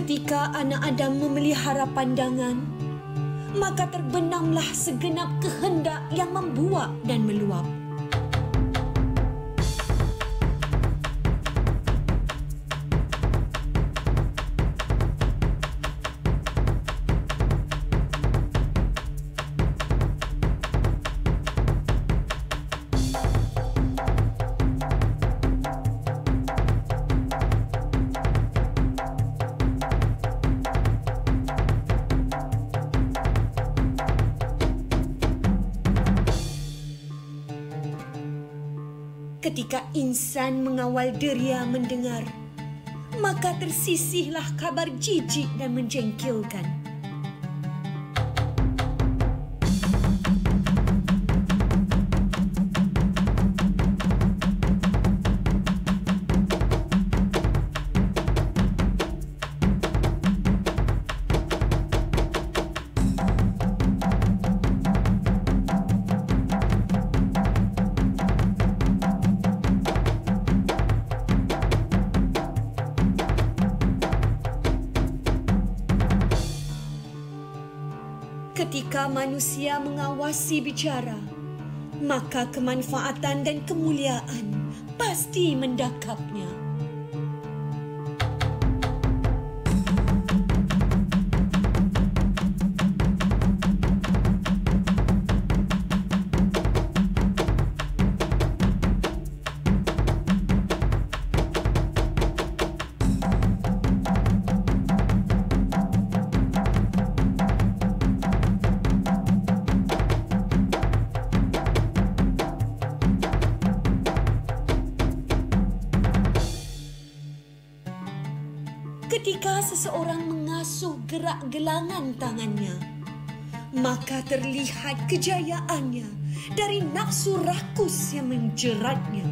Ketika anak Adam memelihara pandangan, maka terbenamlah segenap kehendak yang membuak dan meluap. Ketika insan mengawal deria mendengar, maka tersisihlah kabar jijik dan menjengkelkan. Ketika manusia mengawasi bicara, maka kemanfaatan dan kemuliaan pasti mendakapnya. Ketika seseorang mengasuh gerak gelangan tangannya, maka terlihat kejayaannya dari nafsu rakus yang menjeratnya.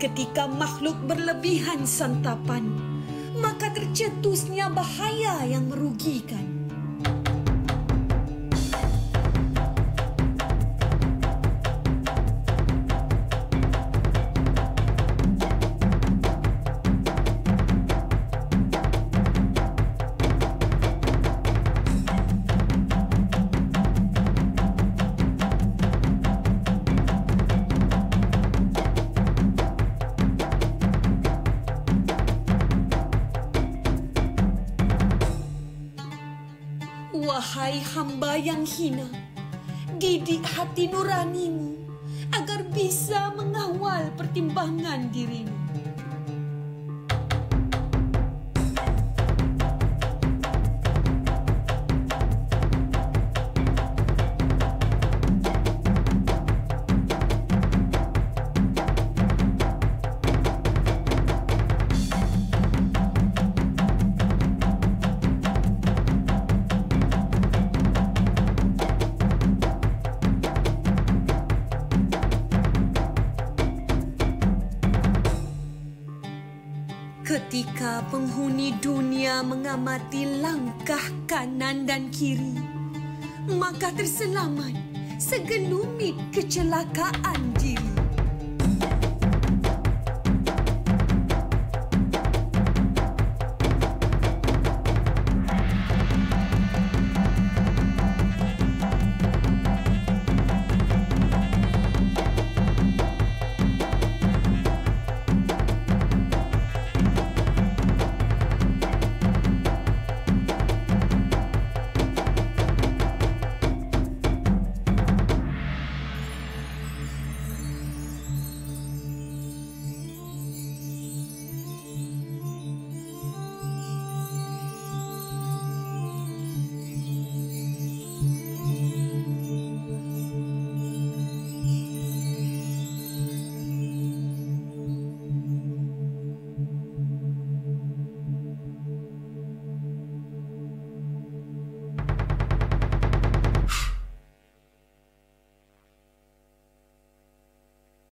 Ketika makhluk berlebihan santapan, maka tercetusnya bahaya yang merugikan. Wahai hamba yang hina, didik hati nuranimu agar bisa mengawal pertimbangan dirimu. Ketika penghuni dunia mengamati langkah kanan dan kiri, maka terselamat segelumit kecelakaan diri.